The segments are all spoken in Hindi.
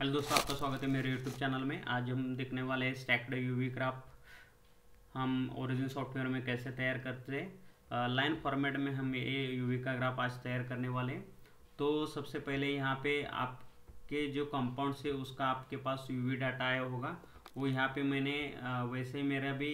हेलो दोस्तों, आपका स्वागत है मेरे यूट्यूब चैनल में। आज हम देखने वाले हैं स्टैक्ड यूवी क्राफ्ट हम ओरिजिन सॉफ्टवेयर में कैसे तैयार करते हैं? लाइन फॉर्मेट में हम ये यूवी का ग्राफ आज तैयार करने वाले हैं। तो सबसे पहले यहाँ पे आपके जो कंपाउंड से उसका आपके पास यूवी डाटा आया होगा। वो यहाँ पे मैंने वैसे मेरा भी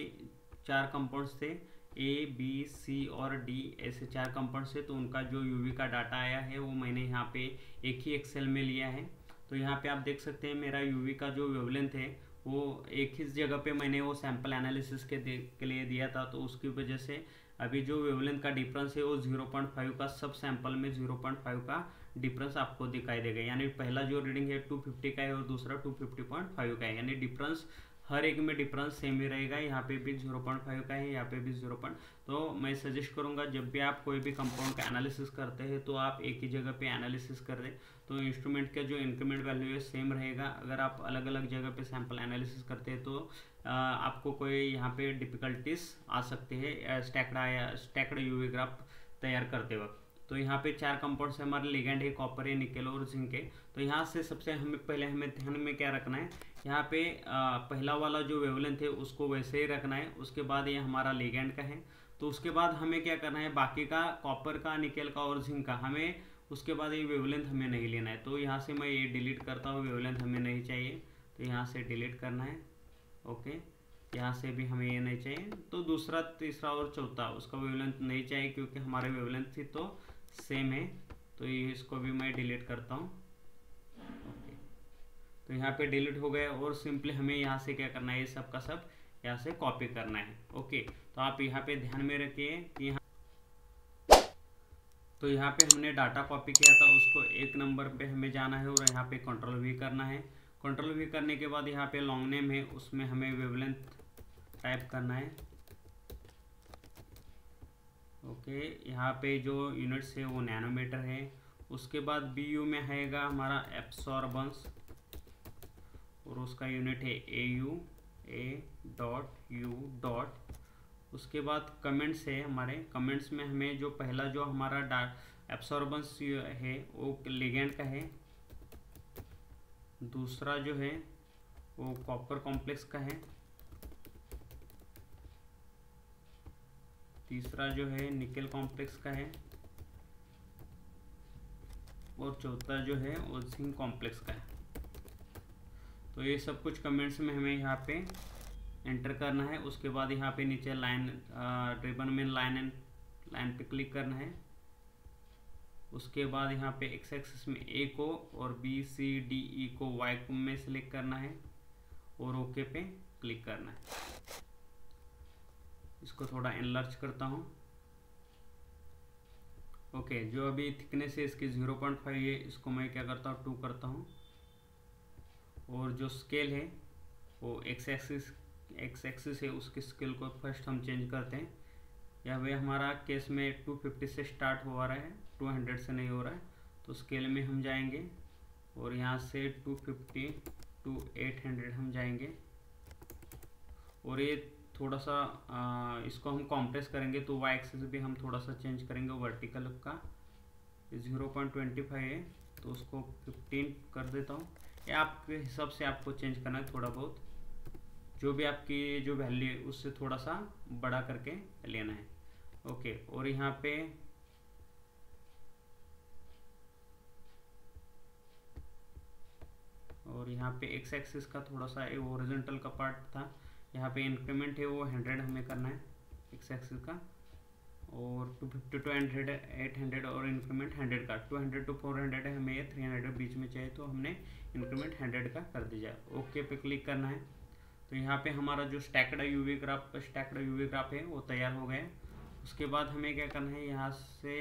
चार कंपाउंड्स थे। ए बी सी और डी ऐसे चार कंपाउंड थे। तो उनका जो यूवी का डाटा आया है, वो मैंने यहाँ पे एक ही एक्सेल में लिया है। तो यहाँ पे आप देख सकते हैं मेरा यूवी का जो वेवलेंथ है वो एक ही जगह पे मैंने वो सैंपल एनालिसिस के, के लिए दिया था तो उसकी वजह से अभी जो वेवलेंथ का डिफरेंस है वो 0.5 का सब सैंपल में 0.5 का डिफरेंस आपको दिखाई देगा। यानी पहला जो रीडिंग है 250 का है और दूसरा 250.5 का है। यानी डिफरेंस हर एक में डिफरेंस सेम ही रहेगा, यहाँ पे भी 0.5 का है, यहाँ पे भी ज़ीरो पॉइंट तो मैं सजेस्ट करूँगा, जब भी आप कोई भी कंपाउंड का एनालिसिस करते हैं तो आप एक ही जगह पे एनालिसिस कर दें। तो इंस्ट्रूमेंट का जो इंक्रीमेंट वैल्यू है सेम रहेगा। अगर आप अलग अलग जगह पे सैंपल एनालिसिस करते हैं तो आपको कोई यहाँ पे डिफ़िकल्टीज आ सकती है स्टैकड या स्टैकड यूवी ग्राफ तैयार करते वक्त। तो यहाँ पे चार कंपाउंड से हमारे लिगेंड है कॉपर है निकल और जिंक है। तो यहाँ से सबसे हमें, पहले हमें ध्यान में क्या रखना है? यहाँ पे आ, पहला वाला जो वेवलेंथ है उसको वैसे ही रखना है। उसके बाद ये हमारा लिगेंड का है। तो उसके बाद हमें क्या करना है? बाकी का कॉपर का निकल का और जिंक का हमें उसके बाद ये वेवलेंथ हमें नहीं लेना है। तो यहाँ से मैं ये डिलीट करता हूँ। वेवलेंथ हमें नहीं चाहिए। तो यहाँ से डिलीट करना है। ओके। यहाँ से भी हमें ये नहीं चाहिए। तो दूसरा तीसरा और चौथा उसका वेवलेंथ नहीं चाहिए क्योंकि हमारे वेवलेंथ थी तो सेम है। तो ये इसको भी मैं डिलीट करता हूँ। तो यहाँ पे डिलीट हो गया और सिंपली हमें यहाँ से क्या करना है? ये सब का सब यहाँ से कॉपी करना है। ओके तो आप यहाँ पे ध्यान में रखिए कि यहाँ तो यहाँ पे हमने डाटा कॉपी किया था, उसको एक नंबर पे हमें जाना है और यहाँ पे कंट्रोल वी करना है। कंट्रोल वी करने के बाद यहाँ पे लॉन्ग नेम है, उसमें हमें वेवलेंथ टाइप करना है। ओके यहाँ पे जो यूनिट्स है वो नैनोमीटर है। उसके बाद बी यू में आएगा हमारा एप्सॉर्बंस और उसका यूनिट है A U A dot U dot उसके बाद कमेंट्स है हमारे। कमेंट्स में हमें जो पहला जो हमारा डाट एब्सॉर्बेंस है, वो लिगेंड का है। दूसरा जो है, वो कॉपर कॉम्प्लेक्स का है। तीसरा जो है निकल कॉम्प्लेक्स का है। और चौथा जो है, वो जिंक कॉम्प्लेक्स का है। तो ये सब कुछ कमेंट्स में हमें यहाँ पे एंटर करना है। उसके बाद यहाँ पे नीचे लाइन रिबन में लाइन एंड लाइन पे क्लिक करना है। उसके बाद यहाँ पे एक्स एक्सिस में ए को और बी सी डी ई को वाई में सेलेक्ट करना है और ओके पे क्लिक करना है। इसको थोड़ा एनलर्ज करता हूँ। ओके जो अभी थिकनेस है इसकी 0.5 है, इसको मैं क्या करता हूँ टू करता हूँ। और जो स्केल है वो एक्स एक्सिस एक्स एक्सिस है उसके स्केल को फ़र्स्ट हम चेंज करते हैं। या भाई हमारा केस में 250 से स्टार्ट हो रहा है 200 से नहीं हो रहा है तो स्केल में हम जाएँगे और यहाँ से 250 टू 800 हम जाएँगे। और ये थोड़ा सा आ, इसको हम कॉम्प्रेस करेंगे तो वाई एक्सिस भी हम थोड़ा सा चेंज करेंगे वर्टिकल का। ज़ीरो पॉइंट ट्वेंटी फाइव है तो उसको फिफ्टीन कर देता हूँ। आपके हिसाब से आपको चेंज करना है थोड़ा बहुत। जो भी आपकी जो वैल्यू है, उससे थोड़ा सा बड़ा करके लेना है। ओके और यहाँ पे और यहाँ पे एक्स एक्सिस का थोड़ा सा ओरिजेंटल का पार्ट था। यहाँ पे इंक्रीमेंट है वो हंड्रेड हमें करना है एक्स एक्सिस का। और two fifty to hundred eight hundred और इंक्रीमेंट हंड्रेड का। Two hundred to four hundred हमें ये थ्री हंड्रेड बीच में चाहिए तो हमने इंक्रीमेंट हंड्रेड का कर दिया। ओके पे क्लिक करना है। तो यहाँ पे हमारा जो stacked UV graph stacked UV graph है, वो तैयार हो गए उसके बाद हमें क्या करना है, यहाँ से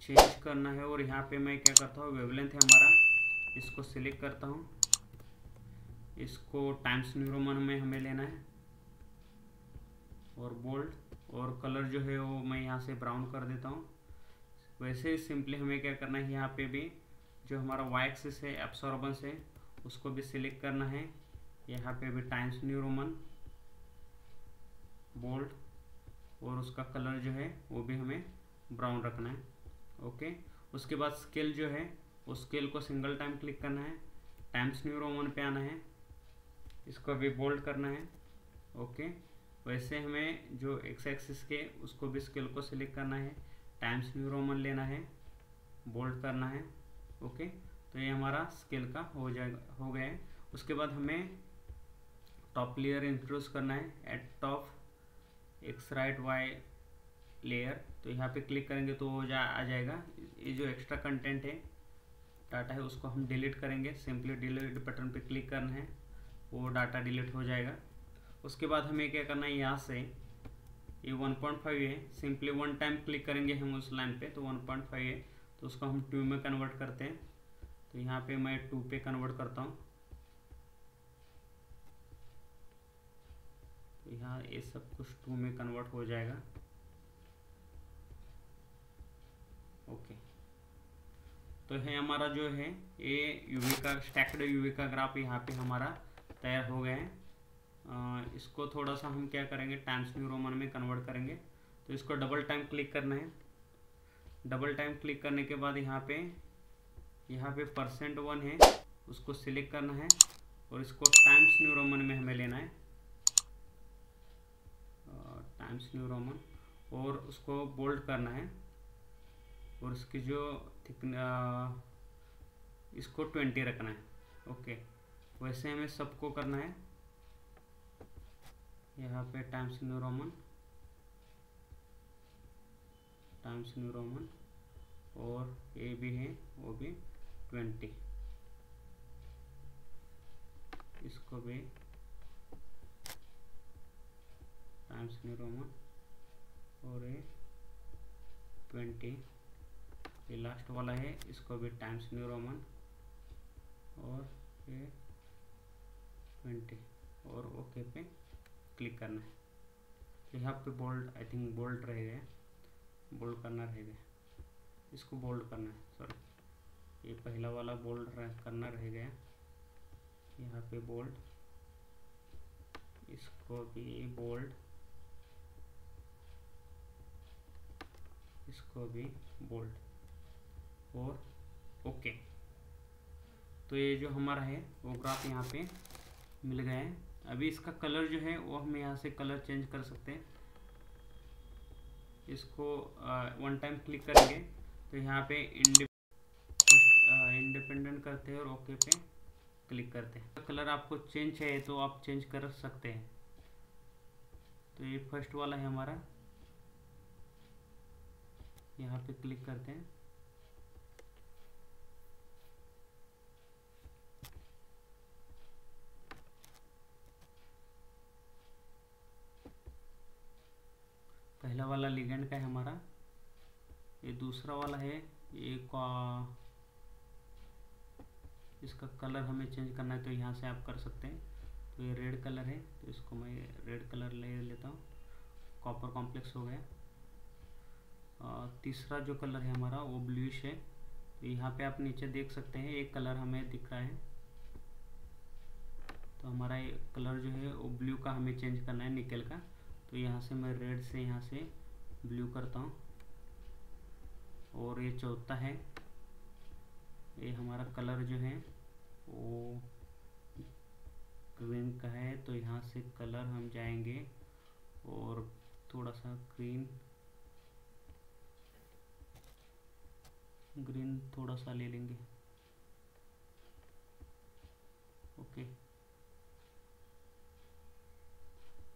चेंज करना है और यहाँ पे मैं क्या करता हूँ वेवलेंथ है हमारा। इसको सिलेक्ट करता हूँ। इसको टाइम्स न्यूरोमन में हमें लेना है। और बोल्ड और कलर जो है वो मैं यहाँ से ब्राउन कर देता हूँ। वैसे सिंपली हमें क्या करना है, यहाँ पे भी जो हमारा वाई एक्सिस है एब्सॉर्बेंस है, उसको भी सिलेक्ट करना है। यहाँ पे भी टाइम्स न्यू रोमन बोल्ड और उसका कलर जो है वो भी हमें ब्राउन रखना है। ओके उसके बाद स्केल जो है, उस स्केल को सिंगल टाइम क्लिक करना है। टाइम्स न्यू रोमन पे आना है। इसको भी बोल्ड करना है। ओके वैसे हमें जो एक्स एक्सिस के, उसको भी स्केल को सिलेक्ट करना है टाइम्स न्यू रोमन लेना है बोल्ड करना है ओके तो ये हमारा स्केल का हो जाएगा, हो गया है। उसके बाद हमें टॉप लेयर इंट्रोड्यूस करना है at top X right Y layer तो यहाँ पे क्लिक करेंगे तो वो जा, आ जाएगा। ये जो एक्स्ट्रा कंटेंट है डाटा है, उसको हम डिलीट करेंगे। सिंपली डिलीट बटन पे क्लिक करना है, वो डाटा डिलीट हो जाएगा। उसके बाद हमें क्या करना है यहाँ से, ये 1.5 है सिंपली वन टाइम क्लिक करेंगे हम उस लाइन पे तो 1.5 है तो उसको हम टू में कन्वर्ट करते हैं। तो यहाँ पे मैं टू पे कन्वर्ट करता हूँ। तो यहाँ ये सब कुछ टू में कन्वर्ट हो जाएगा। ओके तो है हमारा जो है, ये यूवी का स्टैक्ड यूवी का ग्राफ यहाँ पे हमारा तैयार हो गया है। इसको थोड़ा सा हम क्या करेंगे टाइम्स न्यू रोमन में कन्वर्ट करेंगे। तो इसको डबल टाइम क्लिक करना है। डबल टाइम क्लिक करने के बाद यहाँ पे यहाँ पे परसेंट वन है, उसको सिलेक्ट करना है और इसको टाइम्स न्यू रोमन में हमें लेना है। टाइम्स न्यू रोमन और उसको बोल्ड करना है। और इसकी जो थिक इसको ट्वेंटी रखना है। ओके वैसे हमें सबको करना है। यहाँ पे Times New Roman. Times New Roman. और ए भी है, वो भी ट्वेंटी। इसको भी टाइम्स न्यू रोमन। और ए ट्वेंटी। ये लास्ट वाला है, इसको भी टाइम्स न्यू रोमन। और ये ट्वेंटी। और ओके पे क्लिक करना है। तो यहाँ पे बोल्ड आई थिंक बोल्ड रहेगा बोल्ड करना रहेगा इसको बोल्ड करना है सॉरी ये पहला वाला बोल्ड करना रह गया। यहाँ पे बोल्ड इसको भी बोल्ड इसको भी बोल्ड और ओके तो ये जो हमारा है, वो ग्राफ यहाँ पे मिल गया है। अभी इसका कलर जो है, वो हम यहाँ से कलर चेंज कर सकते हैं। इसको वन टाइम क्लिक करेंगे तो यहाँ पे इंडिपेंडेंट करते हैं और ओके पे क्लिक करते हैं। कलर आपको चेंज चाहिए तो आप चेंज कर सकते हैं। तो ये फ़र्स्ट वाला है हमारा। यहाँ पे क्लिक करते हैं। लिगेंड का है हमारा। ये दूसरा वाला है, ये इसका कलर हमें चेंज करना है तो यहाँ से आप कर सकते हैं। तो ये रेड कलर है तो इसको मैं रेड कलर ले लेता हूँ। कॉपर कॉम्प्लेक्स हो गया। तीसरा जो कलर है हमारा, वो ब्लूइश है। तो यहाँ पे आप नीचे देख सकते हैं, एक कलर हमें दिख रहा है। तो हमारा ये कलर जो है, वो ब्लू का हमें चेंज करना है निकल का। तो यहाँ से मैं रेड से यहाँ से ब्लू करता हूँ। और ये चौथा है। ये हमारा कलर जो है, वो ग्रीन का है। तो यहाँ से कलर हम जाएँगे और थोड़ा सा ग्रीन ग्रीन थोड़ा सा ले लेंगे। ओके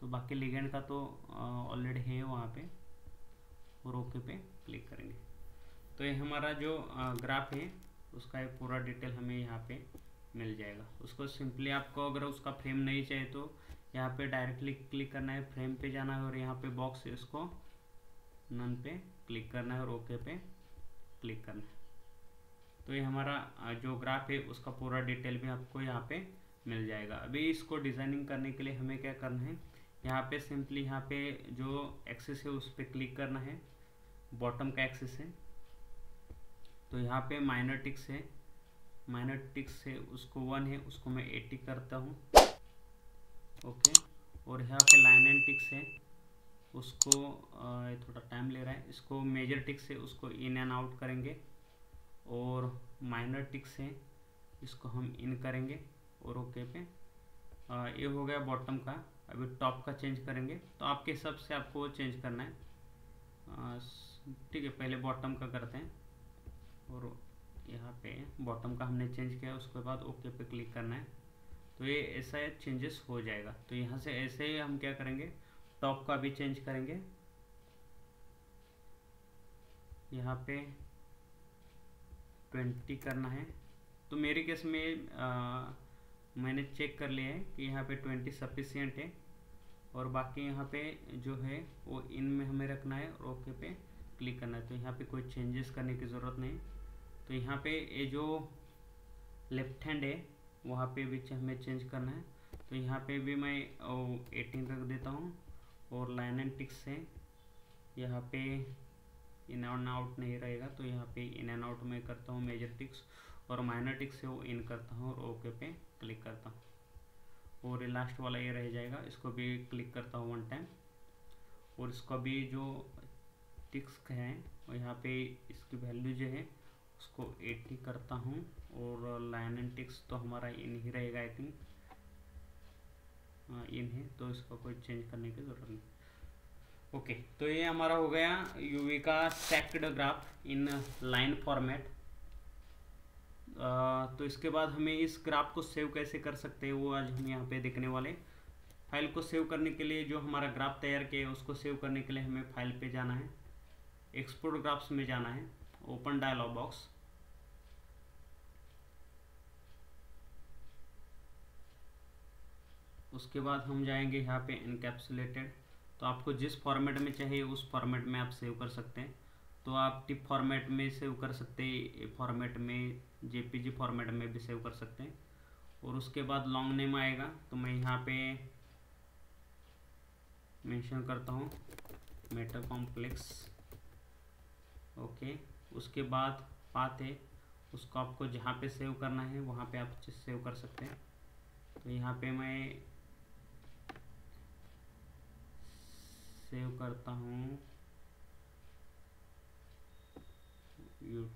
तो बाकी लिगेंड का तो ऑलरेडी है वहाँ पे। और ओके पे क्लिक करेंगे। तो ये हमारा जो ग्राफ है, उसका एक पूरा डिटेल हमें यहाँ पे मिल जाएगा। उसको सिंपली आपको अगर उसका फ्रेम नहीं चाहिए तो यहाँ पे डायरेक्टली क्लिक करना है फ्रेम पे जाना है और यहाँ पे बॉक्स है, उसको नन पे क्लिक करना है और ओके पे क्लिक करना है। तो ये हमारा जो ग्राफ है, उसका पूरा डिटेल भी आपको यहाँ पे मिल जाएगा। अभी इसको डिज़ाइनिंग करने के लिए हमें क्या करना है, यहाँ पे सिंपली यहाँ पे जो एक्सेस है, उस पर क्लिक करना है। बॉटम का एक्सेस है। तो यहाँ पे माइनर टिक्स है। माइनर टिक्स है उसको वन है उसको मैं एटी करता हूँ। ओके और यहाँ पे लाइन एंड टिक्स है। उसको थोड़ा टाइम ले रहा है। इसको मेजर टिक्स है उसको इन एंड आउट करेंगे। और माइनर टिक्स है इसको हम इन करेंगे। और ओके पे आ, ये हो गया बॉटम का। अभी टॉप का चेंज करेंगे। तो आपके हिसाब से आपको चेंज करना है। ठीक है पहले बॉटम का करते हैं। और यहाँ पे बॉटम का हमने चेंज किया उसके बाद ओके पे क्लिक करना है। तो ये ऐसा चेंजेस हो जाएगा। तो यहाँ से ऐसे ही हम क्या करेंगे? टॉप का भी चेंज करेंगे। यहाँ पे ट्वेंटी करना है। तो मेरे केस में आ, मैंने चेक कर लिया है कि यहाँ पे ट्वेंटी सफिशियंट है। और बाकी यहाँ पे जो है वो इन में हमें रखना है और ओके पे क्लिक करना है तो यहाँ पे कोई चेंजेस करने की ज़रूरत नहीं। तो यहाँ पे ये जो लेफ़्ट हैंड है, वहाँ पे भी हमें चेंज करना है। तो यहाँ पे भी मैं एटीन रख देता हूँ, और लाइन एंड टिक्स है। यहाँ पे इन एंड आउट नहीं रहेगा तो यहाँ पे इन एंड आउट में करता हूँ मेजर टिक्स और माइनर टिक्स से वो इन करता हूँ, और ओके पे क्लिक करता हूँ। और लास्ट वाला ये रह जाएगा, इसको भी क्लिक करता हूँ वन टाइम और इसका भी जो टिक्स है और यहाँ पे इसकी वैल्यू जो है, उसको 80 करता हूँ, और लाइन एंड टिक्स तो हमारा इन ही रहेगा आई थिंक इन है तो इसका कोई चेंज करने की ज़रूरत नहीं। ओके तो ये हमारा हो गया यूवी का stacked graph in line format तो इसके बाद हमें इस ग्राफ को सेव कैसे कर सकते हैं, वो आज हम यहाँ पे देखने वाले फ़ाइल को सेव करने के लिए जो हमारा ग्राफ तैयार किया है, उसको सेव करने के लिए हमें फ़ाइल पे जाना है। एक्सपोर्ट ग्राफ्स में जाना है। ओपन डायलॉग बॉक्स उसके बाद हम जाएँगे यहाँ पे इनकेप्सुलेटेड तो आपको जिस फॉर्मेट में चाहिए, उस फॉर्मेट में आप सेव कर सकते हैं। तो आप टिप फॉर्मेट में सेव कर सकते हैं फॉर्मेट में जेपीजी फॉर्मेट में भी सेव कर सकते हैं। और उसके बाद लॉन्ग नेम आएगा। तो मैं यहाँ पे मेंशन करता हूँ। मेटा कॉम्प्लेक्स ओके, उसके बाद पाथ है, उसको आपको जहाँ पे सेव करना है, वहाँ पे आप सेव कर सकते हैं। तो यहाँ पे मैं सेव करता हूँ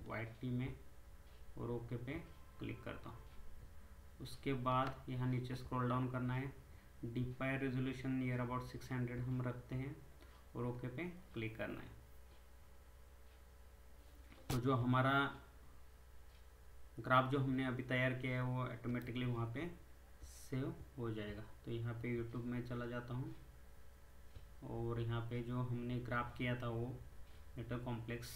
वाइट टी में और ओके पे क्लिक करता हूँ। उसके बाद यहाँ नीचे स्क्रॉल डाउन करना है। डीपाई रेजोल्यूशन नियर अबाउट 600 हम रखते हैं और ओके पे क्लिक करना है। तो जो हमारा ग्राफ जो हमने अभी तैयार किया है, वो ऑटोमेटिकली वहाँ पे सेव हो जाएगा। तो यहाँ पे यूट्यूब में चला जाता हूँ। और यहाँ पे जो हमने ग्राफ किया था, वो नेटवर्क कॉम्प्लेक्स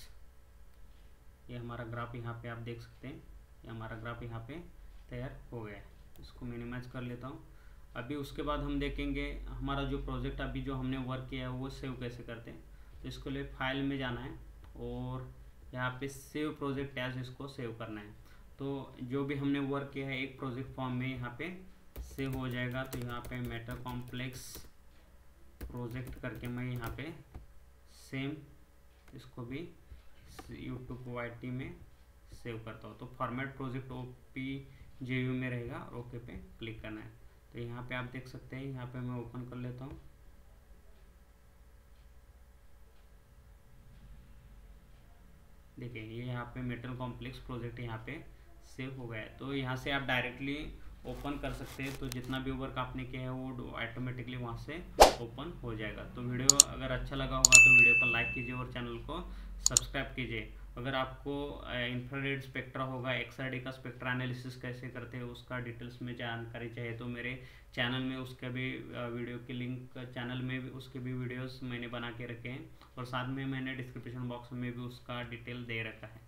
ये हमारा ग्राफ यहाँ पे आप देख सकते हैं। ये हमारा ग्राफ यहाँ पे तैयार हो गया है। इसको मिनिमाइज कर लेता हूँ। अभी उसके बाद हम देखेंगे, हमारा जो प्रोजेक्ट अभी जो हमने वर्क किया है, वो सेव कैसे करते हैं। तो इसको लिए फ़ाइल में जाना है और यहाँ पे सेव प्रोजेक्ट एज इसको सेव करना है। तो जो भी हमने वर्क किया है, एक प्रोजेक्ट फॉर्म में यहाँ पे सेव हो जाएगा। तो यहाँ पे मेटा कॉम्प्लेक्स प्रोजेक्ट करके मैं यहाँ पे सेम इसको भी यूट्यूब वाई में सेव करता हूँ। तो format project O P J U में रहेगा ओके पे क्लिक करना है। तो यहाँ पे आप देख सकते हैं, यहाँ पे मैं ओपन कर लेता हूँ। देखिए ये यहाँ पे मेटल कॉम्प्लेक्स प्रोजेक्ट यहाँ पे सेव हो गया है। तो यहाँ से आप डायरेक्टली ओपन कर सकते हैं। तो जितना भी वर्क आपने किया है, वो ऑटोमेटिकली वहाँ से ओपन हो जाएगा। तो वीडियो अगर अच्छा लगा होगा तो वीडियो को लाइक कीजिए और चैनल को सब्सक्राइब कीजिए। अगर आपको इंफ्रारेड स्पेक्ट्रा होगा एक्सआरडी का स्पेक्ट्रा एनालिसिस कैसे करते हैं, उसका डिटेल्स में जानकारी चाहिए तो मेरे चैनल में उसके भी वीडियो के लिंक चैनल में भी उसके भी वीडियोस मैंने बना के रखे हैं और साथ में मैंने डिस्क्रिप्शन बॉक्स में भी उसका डिटेल दे रखा है।